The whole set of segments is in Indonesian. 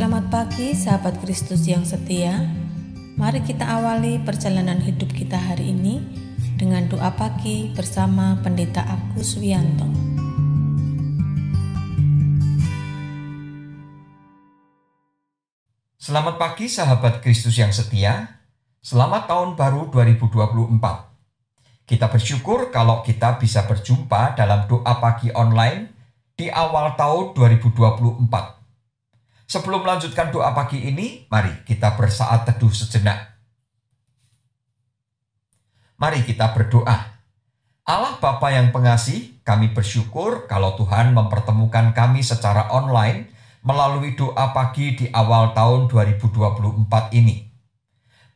Selamat pagi sahabat Kristus yang setia. Mari kita awali perjalanan hidup kita hari ini dengan doa pagi bersama Pendeta Agus Wianto. Selamat pagi sahabat Kristus yang setia. Selamat tahun baru 2024. Kita bersyukur kalau kita bisa berjumpa dalam doa pagi online di awal tahun 2024 Sebelum melanjutkan doa pagi ini, mari kita bersaat teduh sejenak. Mari kita berdoa. Allah Bapa yang pengasih, kami bersyukur kalau Tuhan mempertemukan kami secara online melalui doa pagi di awal tahun 2024 ini.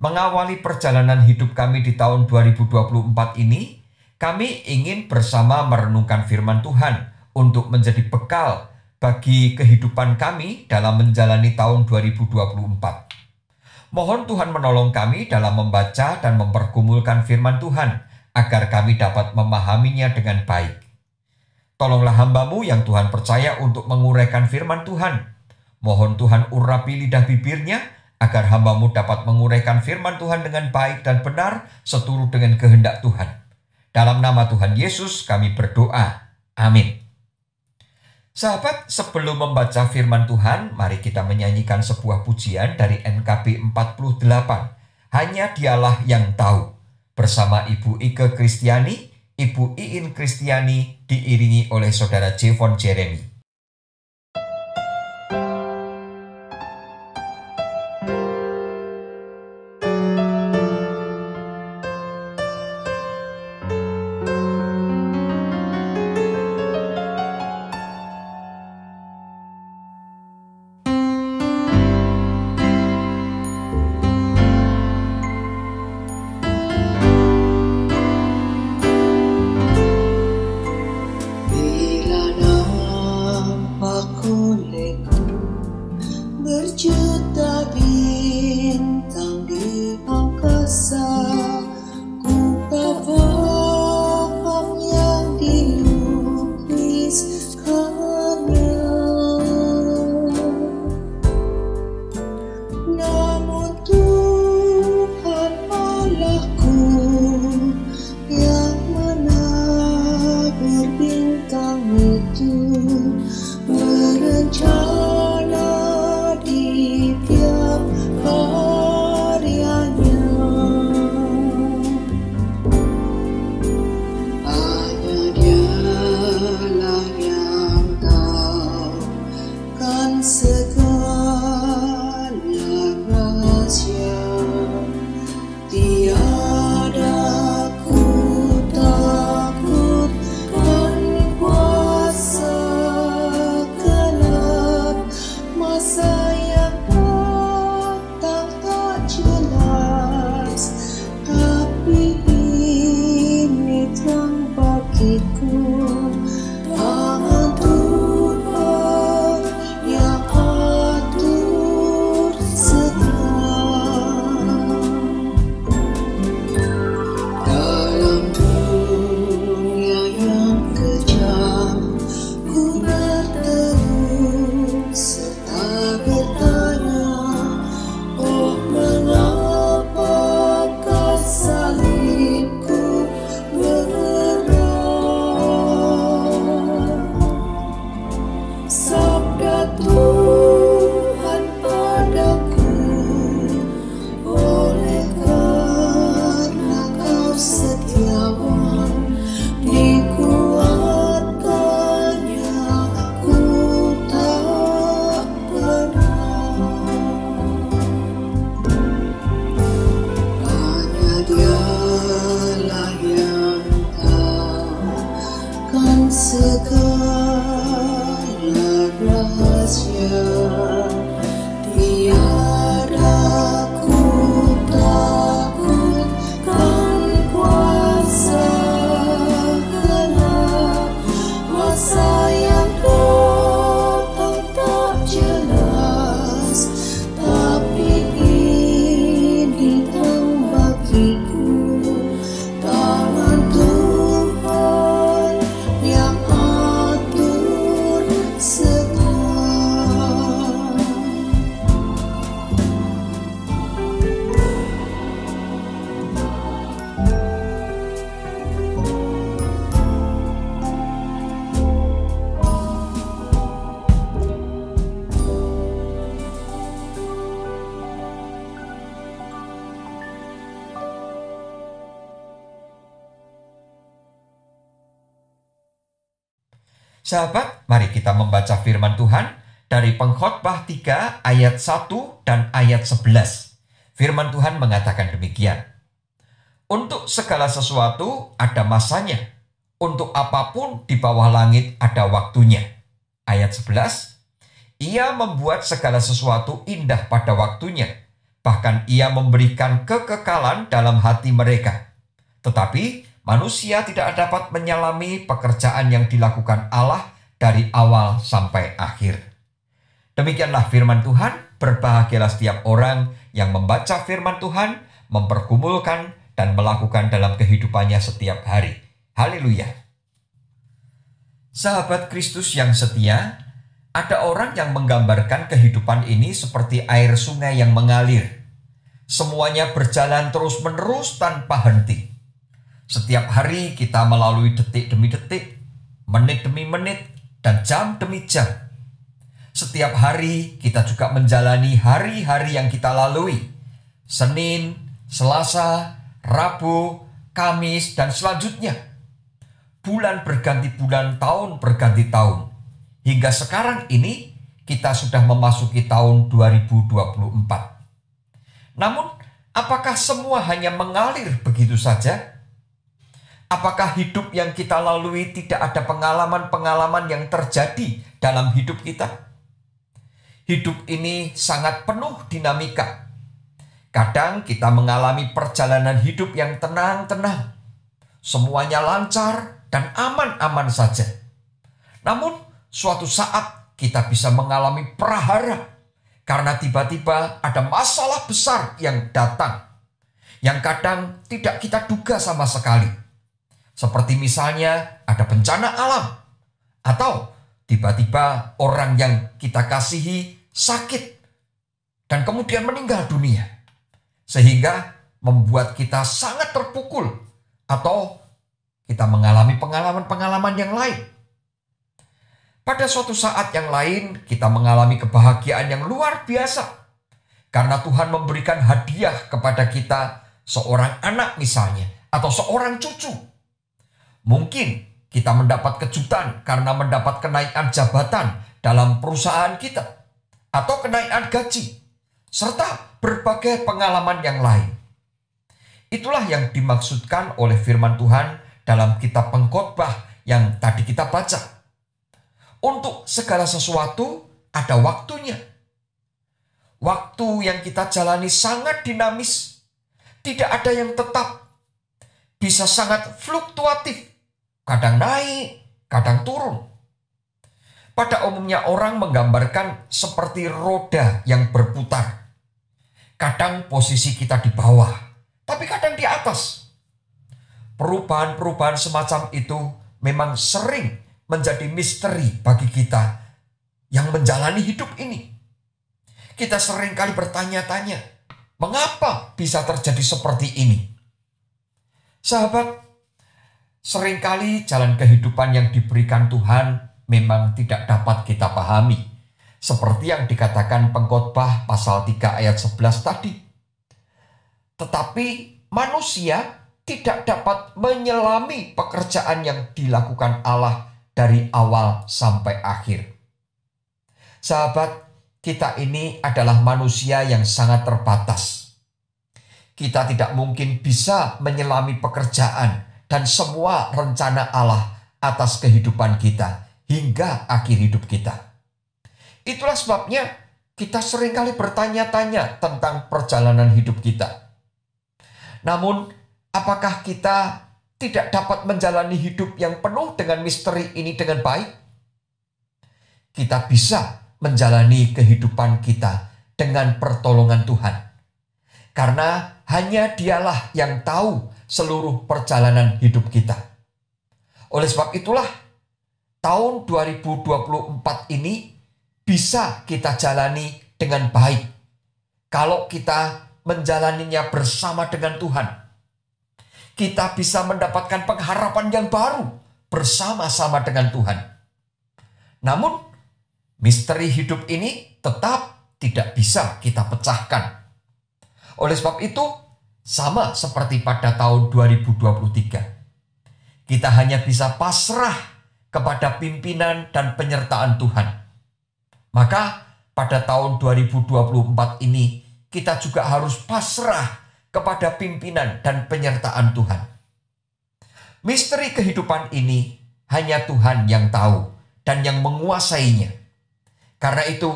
Mengawali perjalanan hidup kami di tahun 2024 ini, kami ingin bersama merenungkan firman Tuhan untuk menjadi bekal bagi kehidupan kami dalam menjalani tahun 2024. Mohon Tuhan menolong kami dalam membaca dan mempergumulkan firman Tuhan, agar kami dapat memahaminya dengan baik. Tolonglah hambamu yang Tuhan percaya untuk menguraikan firman Tuhan. Mohon Tuhan urapi lidah bibirnya, agar hambamu dapat menguraikan firman Tuhan dengan baik dan benar seturut dengan kehendak Tuhan. Dalam nama Tuhan Yesus kami berdoa. Amin. Sahabat, sebelum membaca firman Tuhan, mari kita menyanyikan sebuah pujian dari NKB 48. Hanya dialah yang tahu. Bersama Ibu Ike Kristiani, Ibu Iin Kristiani diiringi oleh Saudara Jevon Jeremy. answer. tu ra chiều thì ai Sahabat, mari kita membaca firman Tuhan dari pengkhotbah 3 ayat 1 dan ayat 11. Firman Tuhan mengatakan demikian. Untuk segala sesuatu ada masanya. Untuk apa pun di bawah langit ada waktunya. Ayat 11. Ia membuat segala sesuatu indah pada waktunya. Bahkan ia memberikan kekekalan dalam hati mereka. Tetapi manusia tidak dapat menyalami pekerjaan yang dilakukan Allah dari awal sampai akhir. Demikianlah firman Tuhan, berbahagialah setiap orang yang membaca firman Tuhan, mempergumulkan, dan melakukan dalam kehidupannya setiap hari. Haleluya. Sahabat Kristus yang setia, ada orang yang menggambarkan kehidupan ini seperti air sungai yang mengalir. Semuanya berjalan terus-menerus tanpa henti. Setiap hari kita melalui detik demi detik, menit demi menit, dan jam demi jam. Setiap hari kita juga menjalani hari-hari yang kita lalui. Senin, Selasa, Rabu, Kamis, dan selanjutnya. Bulan berganti bulan, tahun berganti tahun. Hingga sekarang ini kita sudah memasuki tahun 2024. Namun, apakah semua hanya mengalir begitu saja? Apakah hidup yang kita lalui tidak ada pengalaman-pengalaman yang terjadi dalam hidup kita? Hidup ini sangat penuh dinamika. Kadang kita mengalami perjalanan hidup yang tenang-tenang. Semuanya lancar dan aman-aman saja. Namun, suatu saat kita bisa mengalami prahara karena tiba-tiba ada masalah besar yang datang yang kadang tidak kita duga sama sekali. Seperti misalnya ada bencana alam atau tiba-tiba orang yang kita kasihi sakit dan kemudian meninggal dunia. Sehingga membuat kita sangat terpukul atau kita mengalami pengalaman-pengalaman yang lain. Pada suatu saat yang lain kita mengalami kebahagiaan yang luar biasa karena Tuhan memberikan hadiah kepada kita seorang anak misalnya atau seorang cucu Mungkin kita mendapat kejutan karena mendapat kenaikan jabatan dalam perusahaan kita, atau kenaikan gaji, serta berbagai pengalaman yang lain. Itulah yang dimaksudkan oleh firman Tuhan dalam kitab pengkhotbah yang tadi kita baca. Untuk segala sesuatu ada waktunya. Waktu yang kita jalani sangat dinamis. Tidak ada yang tetap. Bisa sangat fluktuatif kadang naik, kadang turun. Pada umumnya orang menggambarkan seperti roda yang berputar. Kadang posisi kita di bawah, tapi kadang di atas. Perubahan-perubahan semacam itu memang sering menjadi misteri bagi kita yang menjalani hidup ini. Kita sering kali bertanya-tanya, mengapa bisa terjadi seperti ini? Sahabat, Seringkali jalan kehidupan yang diberikan Tuhan memang tidak dapat kita pahami. Seperti yang dikatakan pengkhotbah pasal 3 ayat 11 tadi. Tetapi manusia tidak dapat menyelami pekerjaan yang dilakukan Allah dari awal sampai akhir. Sahabat, kita ini adalah manusia yang sangat terbatas. Kita tidak mungkin bisa menyelami pekerjaan dan semua rencana Allah atas kehidupan kita hingga akhir hidup kita. Itulah sebabnya kita sering kali bertanya-tanya tentang perjalanan hidup kita. Namun, apakah kita tidak dapat menjalani hidup yang penuh dengan misteri ini dengan baik? Kita bisa menjalani kehidupan kita dengan pertolongan Tuhan. Karena hanya dialah yang tahu seluruh perjalanan hidup kita. Oleh sebab itulah, tahun 2024 ini bisa kita jalani dengan baik. Kalau kita menjalaninya bersama dengan Tuhan. Kita bisa mendapatkan pengharapan yang baru bersama-sama dengan Tuhan. Namun, misteri hidup ini tetap tidak bisa kita pecahkan. Oleh sebab itu, sama seperti pada tahun 2023. Kita hanya bisa pasrah kepada pimpinan dan penyertaan Tuhan. Maka pada tahun 2024 ini kita juga harus pasrah kepada pimpinan dan penyertaan Tuhan. Misteri kehidupan ini hanya Tuhan yang tahu dan yang menguasainya. Karena itu,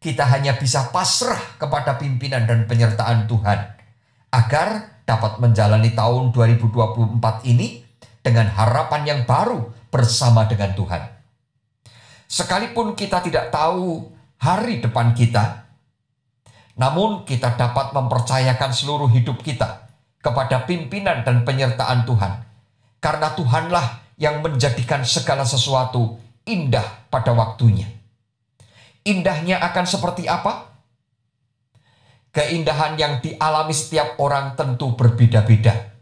kita hanya bisa pasrah kepada pimpinan dan penyertaan Tuhan agar dapat menjalani tahun 2024 ini dengan harapan yang baru bersama dengan Tuhan. Sekalipun kita tidak tahu hari depan kita, namun kita dapat mempercayakan seluruh hidup kita kepada pimpinan dan penyertaan Tuhan. Karena Tuhanlah yang menjadikan segala sesuatu indah pada waktunya. Indahnya akan seperti apa? Keindahan yang dialami setiap orang tentu berbeda-beda.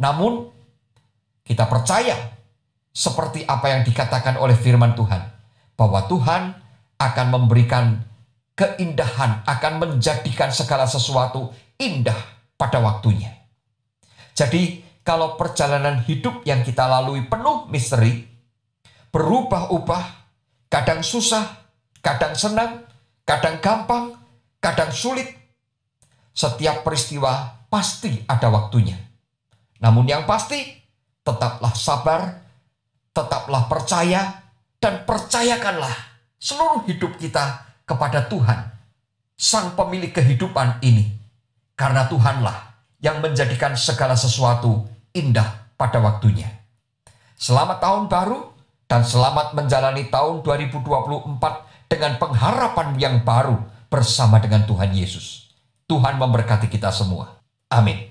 Namun, kita percaya seperti apa yang dikatakan oleh firman Tuhan, bahwa Tuhan akan memberikan keindahan akan menjadikan segala sesuatu indah pada waktunya. Jadi, kalau perjalanan hidup yang kita lalui penuh misteri, berubah-ubah, kadang susah, kadang senang, kadang gampang, kadang sulit, setiap peristiwa pasti ada waktunya. Namun yang pasti, tetaplah sabar, tetaplah percaya, dan percayakanlah seluruh hidup kita kepada Tuhan, Sang Pemilik kehidupan ini, karena Tuhanlah yang menjadikan segala sesuatu indah pada waktunya. Selamat tahun baru dan selamat menjalani tahun 2024 dengan pengharapan yang baru bersama dengan Tuhan Yesus. Tuhan memberkati kita semua. Amin.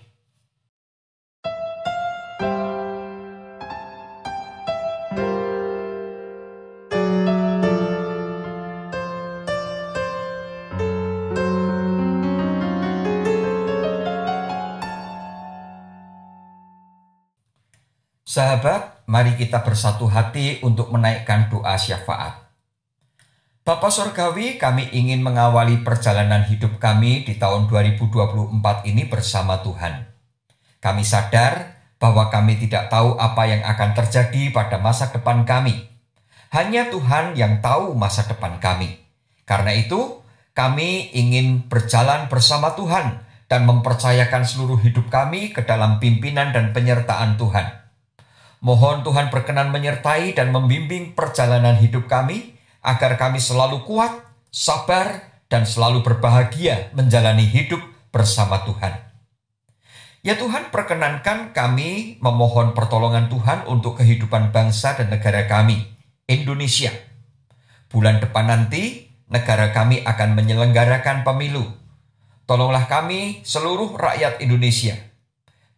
Sahabat, mari kita bersatu hati untuk menaikkan doa syafaat. Bapak Surgawi, kami ingin mengawali perjalanan hidup kami di tahun 2024 ini bersama Tuhan. Kami sadar bahwa kami tidak tahu apa yang akan terjadi pada masa depan kami. Hanya Tuhan yang tahu masa depan kami. Karena itu, kami ingin berjalan bersama Tuhan dan mempercayakan seluruh hidup kami ke dalam pimpinan dan penyertaan Tuhan. Mohon Tuhan berkenan menyertai dan membimbing perjalanan hidup kami, agar kami selalu kuat, sabar, dan selalu berbahagia menjalani hidup bersama Tuhan. Ya Tuhan, perkenankan kami memohon pertolongan Tuhan untuk kehidupan bangsa dan negara kami, Indonesia. Bulan depan nanti, negara kami akan menyelenggarakan pemilu. Tolonglah kami, seluruh rakyat Indonesia.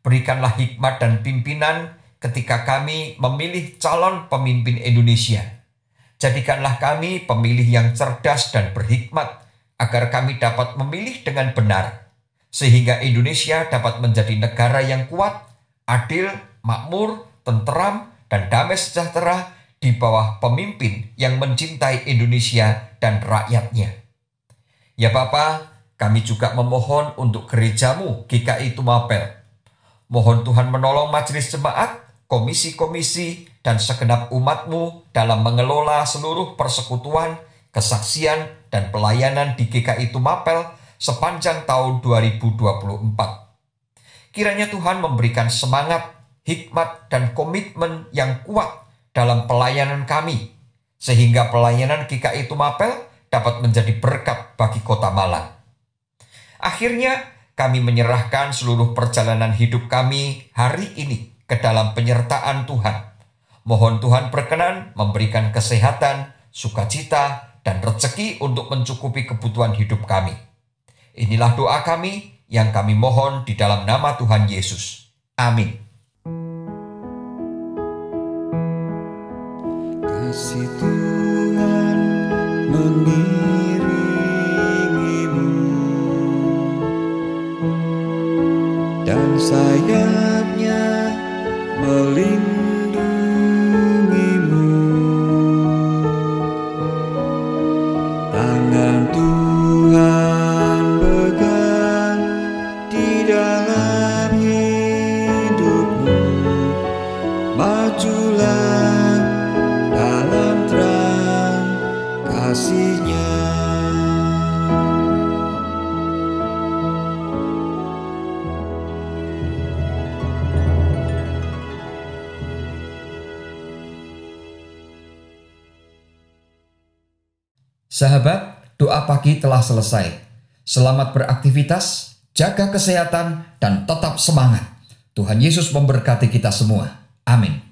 Berikanlah hikmat dan pimpinan ketika kami memilih calon pemimpin Indonesia. Jadikanlah kami pemilih yang cerdas dan berhikmat agar kami dapat memilih dengan benar, sehingga Indonesia dapat menjadi negara yang kuat, adil, makmur, tenteram, dan damai sejahtera di bawah pemimpin yang mencintai Indonesia dan rakyatnya. Ya Bapa, kami juga memohon untuk gerejamu GKI Tumapel. Mohon Tuhan menolong majelis jemaat komisi-komisi, dan segenap umatmu dalam mengelola seluruh persekutuan, kesaksian, dan pelayanan di GKI Tumapel sepanjang tahun 2024. Kiranya Tuhan memberikan semangat, hikmat, dan komitmen yang kuat dalam pelayanan kami, sehingga pelayanan GKI Tumapel dapat menjadi berkat bagi kota Malang. Akhirnya, kami menyerahkan seluruh perjalanan hidup kami hari ini ke dalam penyertaan Tuhan. Mohon Tuhan berkenan memberikan kesehatan, sukacita, dan rezeki untuk mencukupi kebutuhan hidup kami. Inilah doa kami yang kami mohon di dalam nama Tuhan Yesus. Amin. Kasih Tuhan mengiringimu Sahabat, doa pagi telah selesai. Selamat beraktivitas, jaga kesehatan, dan tetap semangat. Tuhan Yesus memberkati kita semua. Amin.